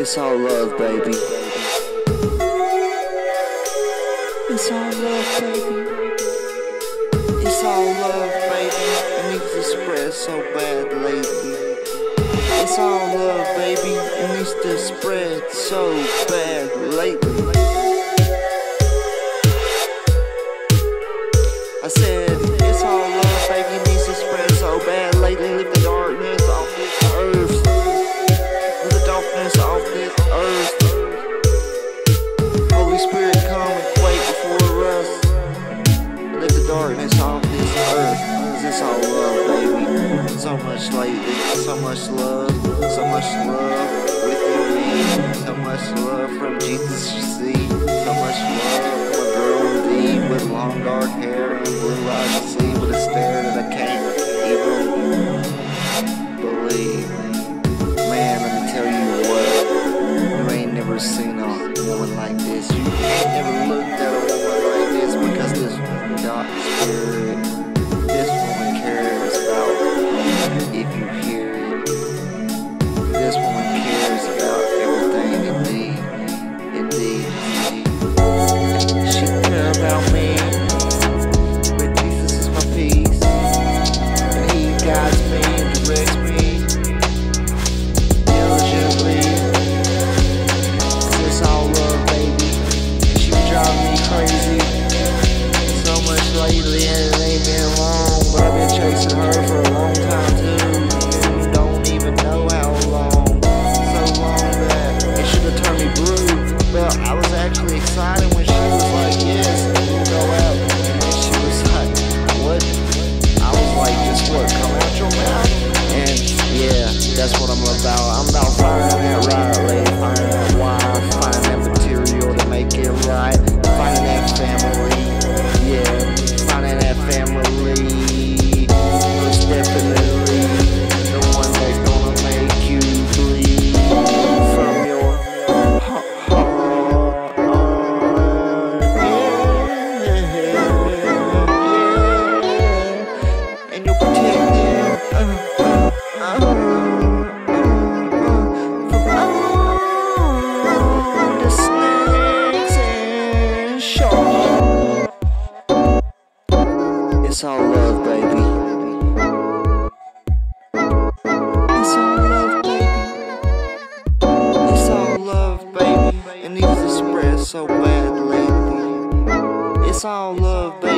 It's all love, baby. It's all love, baby. It's all love, baby. It needs to spread so bad lately. It's all love, baby. It needs to spread so bad lately. I said, Spirit, come and quake before us. Lift the darkness off this earth. Cause it's all love, baby. So much lately. So much love. So much love within me. So much love from Jesus, you see. So much love from a girl indeed with long dark hair and blue eyes, you see, with a stare that I can't even believe. Man, let me tell you what. You ain't never seen this. You never looked at a woman like this because this dark spirit, crazy. So much lately, and. It's all love, baby. It's all love, baby. It's all love, baby. Needs to spread so bad lately. It's all love, baby.